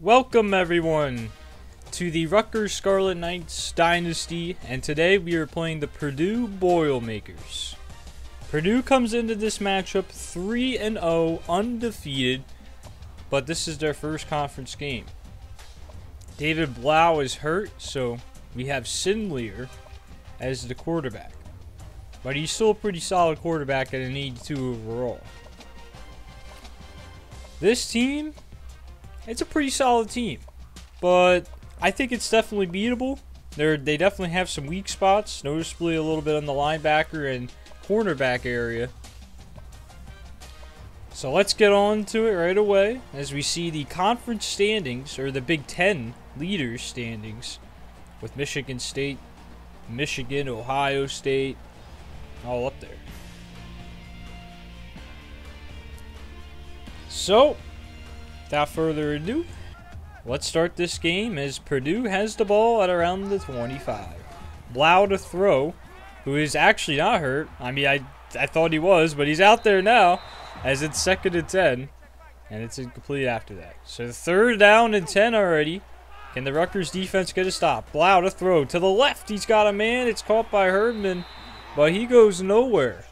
Welcome everyone to the Rutgers Scarlet Knights Dynasty, and today we are playing the Purdue Boilermakers. Purdue comes into this matchup 3 and 0, undefeated, but this is their first conference game. David Blough is hurt, so we have Sindelar as the quarterback. But he's still a pretty solid quarterback at an 82 overall. This team it's a pretty solid team. But I think it's definitely beatable. They're, they definitely have some weak spots, noticeably a little bit on the linebacker and cornerback area. So let's get on to it right away as we see the conference standings, or the Big Ten leaders standings, with Michigan State, Michigan, Ohio State, all up there. So, without further ado, let's start this game as Purdue has the ball at around the 25. Blough to throw, who is actually not hurt. I mean, I, I thought he was, but he's out there now as it's second and 10. And it's incomplete after that. So third down and 10 already. Can the Rutgers defense get a stop? Blough to throw. To the left, he's got a man. It's caught by Herdman, but he goes nowhere.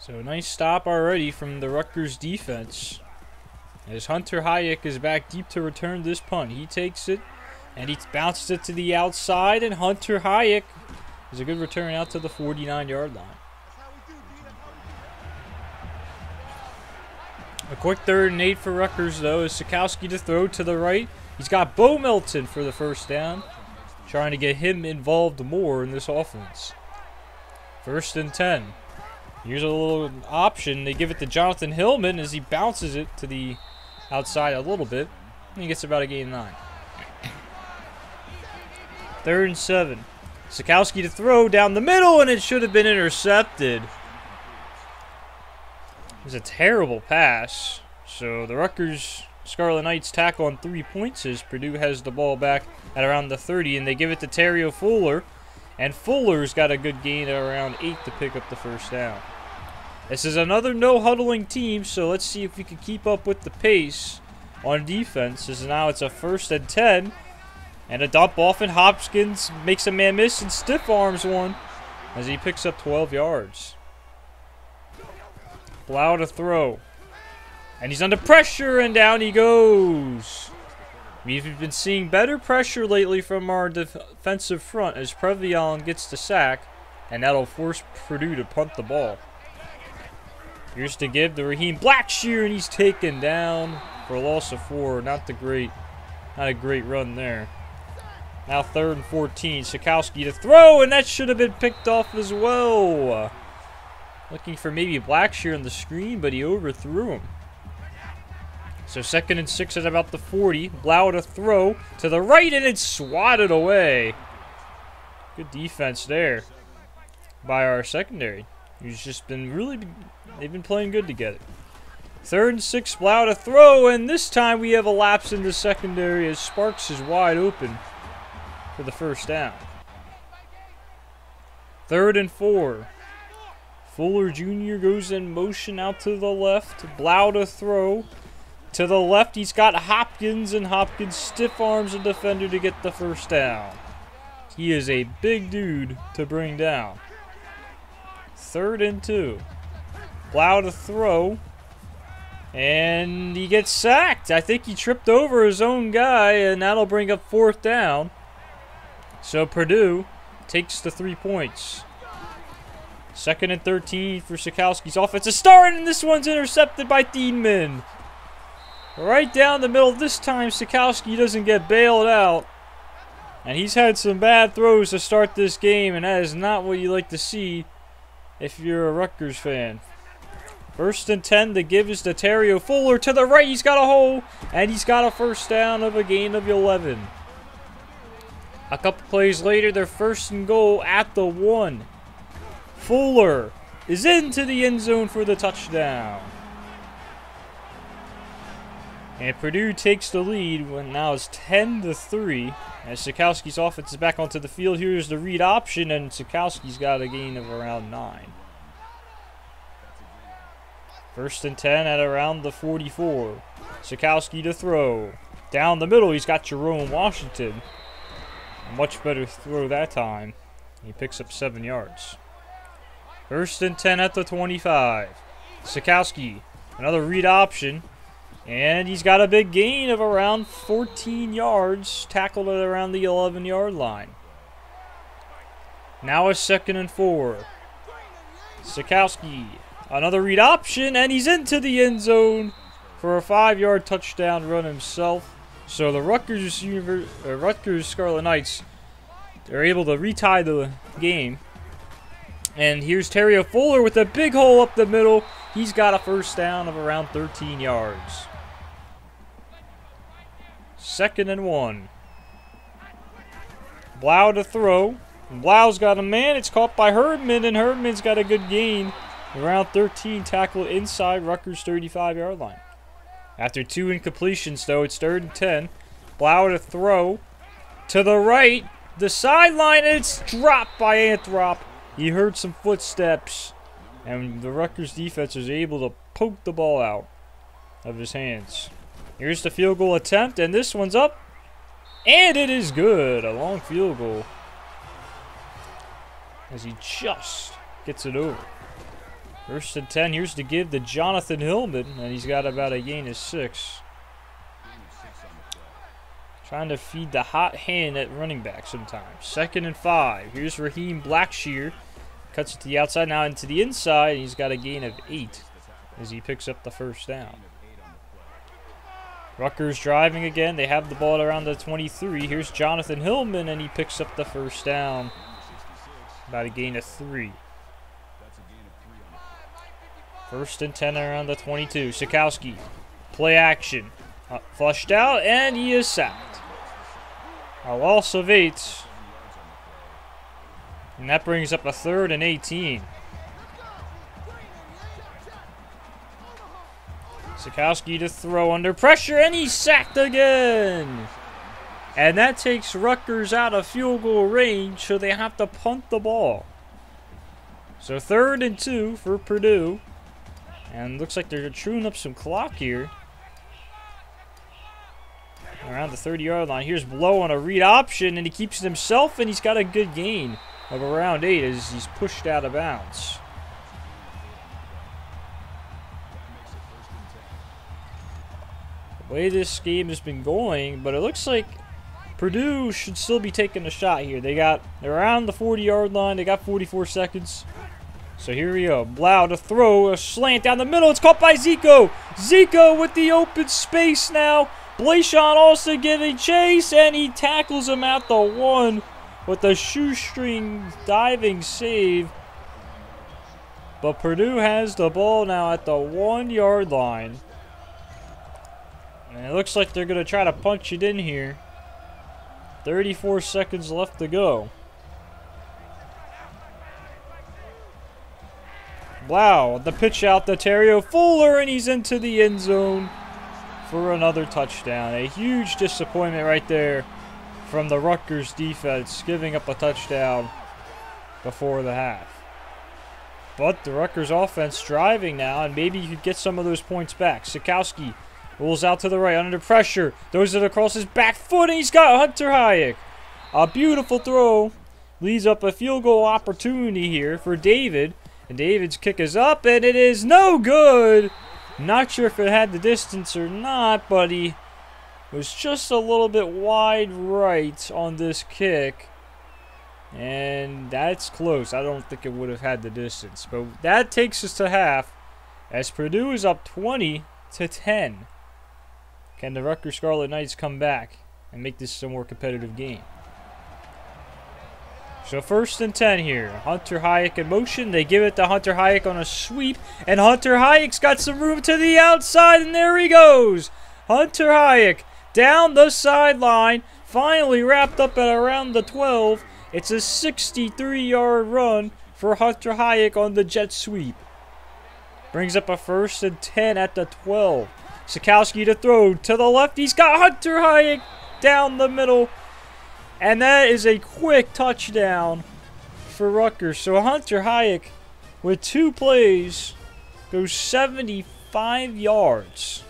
So nice stop already from the Rutgers defense. As Hunter Hayek is back deep to return this punt. He takes it and he bounces it to the outside and Hunter Hayek is a good return out to the 49 yard line. A quick third and eight for Rutgers though is Sitkowski to throw to the right. He's got Bo Melton for the first down. Trying to get him involved more in this offense. First and 10. Here's a little option. They give it to Jonathan Hilliman as he bounces it to the outside a little bit. And he gets about a gain nine. Third and seven. Sitkowski to throw down the middle, and it should have been intercepted. It was a terrible pass. So the Rutgers Scarlet Knights tack on three points as Purdue has the ball back at around the 30, and they give it to Terrio Fuller. And Fuller's got a good gain at around 8 to pick up the first down. This is another no-huddling team, so let's see if we can keep up with the pace on defense. As now it's a first and 10. And a dump off, and Hopkins makes a man miss and stiff arms one as he picks up 12 yards. Blough to throw. And he's under pressure, and down he goes. We've been seeing better pressure lately from our defensive front as Previon gets the sack, and that'll force Purdue to punt the ball. Here's to give to Raheem Blackshear, and he's taken down for a loss of four. Not the great, not a great run there. Now third and 14. Sitkowski to throw, and that should have been picked off as well. Looking for maybe Blackshear on the screen, but he overthrew him. So second and six at about the 40. Blough to throw to the right, and it's swatted away. Good defense there by our secondary. Who's just been really, they've been playing good together. Third and six, Blough to throw, and this time we have a lapse in the secondary as Sparks is wide open for the first down. Third and four. Fuller Jr. goes in motion out to the left. Blough to throw. To the left, he's got Hopkins, and Hopkins stiff arms a defender to get the first down. He is a big dude to bring down. Third and two. Blough to throw. And he gets sacked. I think he tripped over his own guy, and that'll bring up fourth down. So Purdue takes the three points. Second and 13 for Sitkowski's offensive start, and this one's intercepted by Thieneman. Right down the middle. This time, Sitkowski doesn't get bailed out. And he's had some bad throws to start this game, and that is not what you like to see if you're a Rutgers fan. First and 10, the give is to Terrio Fuller. To the right, he's got a hole, and he's got a first down of a gain of 11. A couple plays later, they're first and goal at the one. Fuller is into the end zone for the touchdown. And Purdue takes the lead when now it's 10 to 3. As Sitkowski's offense is back onto the field. Here's the read option, and Sitkowski's got a gain of around 9. First and 10 at around the 44. Sitkowski to throw. Down the middle, he's got Jerome Washington. A much better throw that time. He picks up seven yards. First and 10 at the 25. Sitkowski, another read option. And he's got a big gain of around 14 yards, tackled at around the 11 yard line. Now a second and four. Sitkowski, another read option, and he's into the end zone for a five yard touchdown run himself. So the Rutgers, uh, Rutgers Scarlet Knights are able to retie the game. And here's Terry Fuller with a big hole up the middle. He's got a first down of around 13 yards. Second and one. Blough to throw. Blough's got a man. It's caught by Herdman, and Herdman's got a good gain. Around 13, tackle inside Rutgers' 35-yard line. After two incompletions, though, it's third and 10. Blough to throw. To the right. The sideline, it's dropped by Anthrop. He heard some footsteps. And the Rutgers defense was able to poke the ball out of his hands. Here's the field goal attempt, and this one's up. And it is good. A long field goal. As he just gets it over. First and 10. Here's to give to Jonathan Hilliman, and he's got about a gain of six. Trying to feed the hot hand at running back sometimes. Second and five. Here's Raheem Blackshear. Cuts it to the outside, now into the inside, and he's got a gain of eight as he picks up the first down. Rutgers driving again. They have the ball around the 23. Here's Jonathan Hilliman, and he picks up the first down. About a gain of three. First and 10 around the 22. Sitkowski. Play action. Uh, flushed out, and he is sacked. Alal Savates. And that brings up a third and 18. Sitkowski to throw under pressure, and he's sacked again. And that takes Rutgers out of field goal range, so they have to punt the ball. So third and two for Purdue. And looks like they're chewing up some clock here. Around the 30 yard line. Here's Blough on a read option, and he keeps it himself, and he's got a good gain of around eight as he's pushed out of bounds. Way this game has been going, but it looks like Purdue should still be taking a shot here. They got they're around the 40 yard line. They got 44 seconds. So here we go. Blough to throw a slant down the middle. It's caught by Zico. Zico with the open space now. Blayshon also getting chase, and he tackles him at the one with a shoestring diving save. But Purdue has the ball now at the one yard line. And it looks like they're going to try to punch it in here. 34 seconds left to go. Wow, the pitch out to Terrio Fuller, and he's into the end zone for another touchdown. A huge disappointment right there from the Rutgers defense, giving up a touchdown before the half. But the Rutgers offense driving now, and maybe you could get some of those points back. Sitkowski rolls out to the right under pressure. Throws it across his back foot, and he's got Hunter Hayek. A beautiful throw leads up a field goal opportunity here for David. And David's kick is up, and it is no good. Not sure if it had the distance or not, but he was just a little bit wide right on this kick. And that's close. I don't think it would have had the distance. But that takes us to half as Purdue is up 20 to 10. Can the Rutgers Scarlet Knights come back and make this a more competitive game? So first and 10 here. Hunter Hayek in motion. They give it to Hunter Hayek on a sweep. And Hunter Hayek's got some room to the outside. And there he goes. Hunter Hayek down the sideline. Finally wrapped up at around the 12. It's a 63-yard run for Hunter Hayek on the jet sweep. Brings up a first and 10 at the 12. Sitkowski to throw to the left. He's got Hunter Hayek down the middle. And that is a quick touchdown for Rutgers. So Hunter Hayek, with two plays, goes 75 yards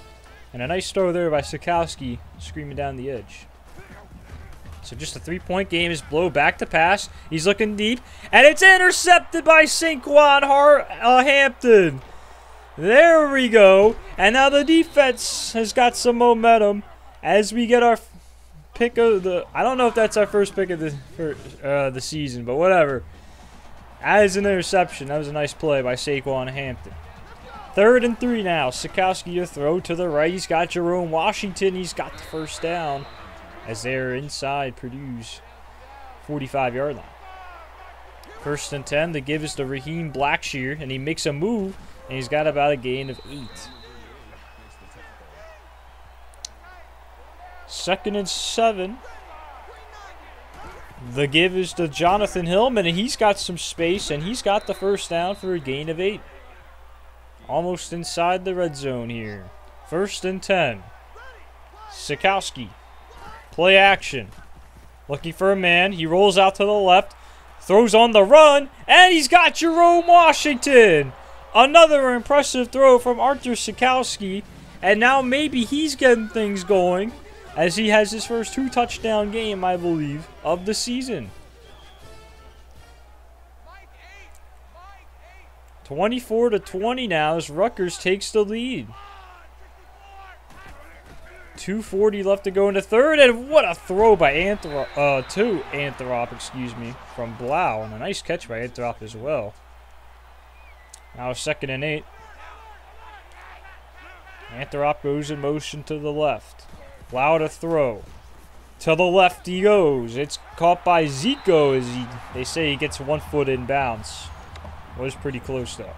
And a nice throw there by Sitkowski, screaming down the edge. So just a three-point game is Blough back to pass. He's looking deep, and it's intercepted by Saquan Har uh, Hampton. There we go. And now the defense has got some momentum as we get our pick of the. I don't know if that's our first pick of the for, uh, the season, but whatever. As an interception, that was a nice play by Saquan Hampton. Third and three now. Sitkowski to throw to the right. He's got Jerome Washington. He's got the first down as they're inside Purdue's 45 yard line. First and 10, the give is to Raheem Blackshear, and he makes a move, and he's got about a gain of eight. Second and seven. The give is to Jonathan Hilliman, and he's got some space, and he's got the first down for a gain of eight. Almost inside the red zone here. First and 10. Sitkowski Play action. Looking for a man. He rolls out to the left. Throws on the run. And he's got Jerome Washington. Another impressive throw from Arthur Sitkowski. And now maybe he's getting things going as he has his first two touchdown game, I believe, of the season. 24 to 20 now as Rutgers takes the lead. 240 left to go in the third, and what a throw by Anthrop, uh, to Anthrop, excuse me, from Blough, and a nice catch by Anthrop as well. Now second and eight. Anthrop goes in motion to the left. Blough to throw. To the left he goes. It's caught by Zico as he, they say he gets one foot in bounds. Was pretty close though.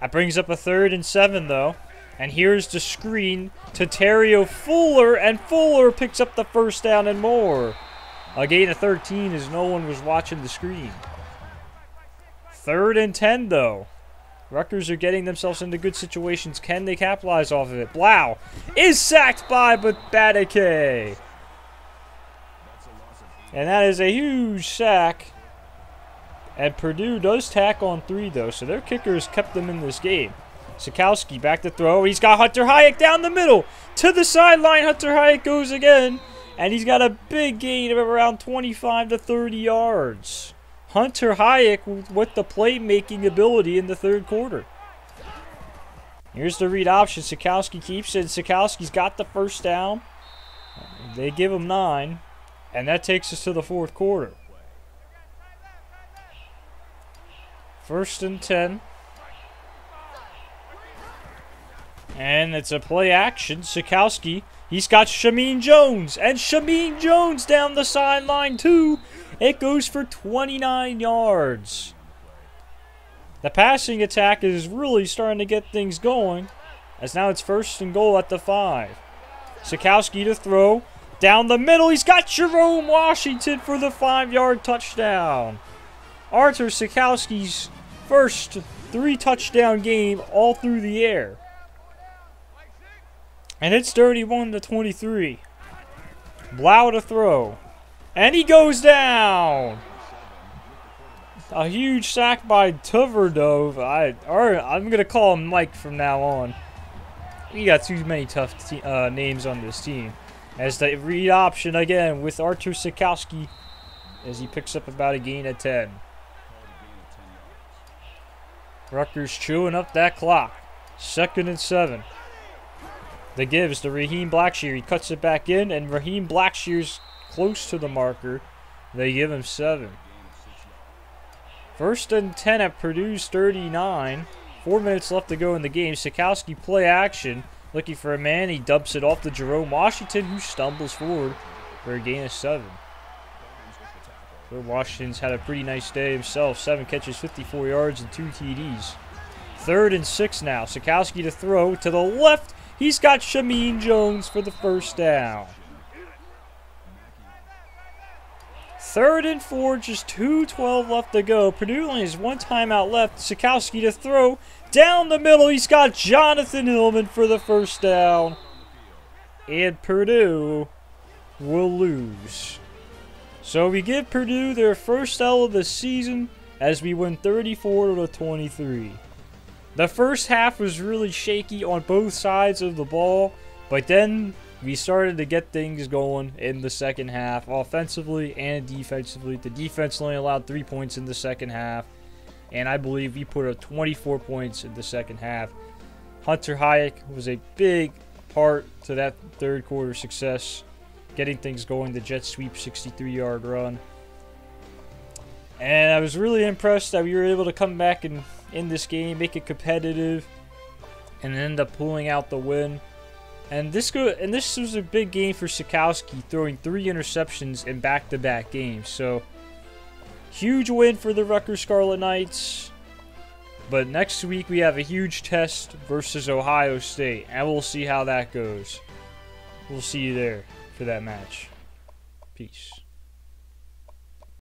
That brings up a third and seven though. And here's the screen to Terrio Fuller, and Fuller picks up the first down and more. Again, A gain of 13 as no one was watching the screen. Third and 10, though. Rutgers are getting themselves into good situations. Can they capitalize off of it? Blough is sacked by Badake. And that is a huge sack. And Purdue does tack on three, though, so their kicker has kept them in this game. Sitkowski back to throw. He's got Hunter Hayek down the middle. To the sideline, Hunter Hayek goes again. And he's got a big gain of around 25 to 30 yards. Hunter Hayek with the playmaking ability in the third quarter. Here's the read option. Sitkowski keeps it. Sitkowski's got the first down. They give him nine. And that takes us to the fourth quarter. First and 10. And it's a play action. Sitkowski. He's got Shameen Jones. And Shameen Jones down the sideline, too. It goes for 29 yards. The passing attack is really starting to get things going. As now it's first and goal at the five. Sitkowski to throw. Down the middle, he's got Jerome Washington for the five-yard touchdown. Arthur Sitkowski's first three-touchdown game all through the air. And it's 31 to 23. Blough to throw. And he goes down. A huge sack by Tuverdove. I, or I'm going to call him Mike from now on. We got too many tough uh, names on this team. As the read option again with Artur Sitkowski as he picks up about a gain of 10. Rutgers chewing up that clock. Second and seven. The gives to Raheem Blackshear. He cuts it back in, and Raheem Blackshear's close to the marker. They give him seven. First and 10 at Purdue's 39. Four minutes left to go in the game. Sitkowski play action. Looking for a man. He dumps it off to Jerome Washington, who stumbles forward for a gain of seven. Washington's had a pretty nice day himself. Seven catches, 54 yards, and two TDs. Third and six now. Sitkowski to throw to the left. He's got Shameen Jones for the first down. Third and four, just 2.12 left to go. Purdue only has one timeout left. Sitkowski to throw. Down the middle, he's got Jonathan Hilliman for the first down. And Purdue will lose. So we give Purdue their first L of the season as we win 34 to 23. The first half was really shaky on both sides of the ball, but then we started to get things going in the second half, offensively and defensively. The defense only allowed three points in the second half, and I believe we put up 24 points in the second half. Hunter Hayek was a big part to that third quarter success, getting things going. The jet sweep 63 yard run. And I was really impressed that we were able to come back and in this game, make it competitive, and end up pulling out the win. And this go and this was a big game for Sitkowski, throwing three interceptions in back-to-back games. So huge win for the Rutgers Scarlet Knights. But next week we have a huge test versus Ohio State, and we'll see how that goes. We'll see you there for that match. Peace.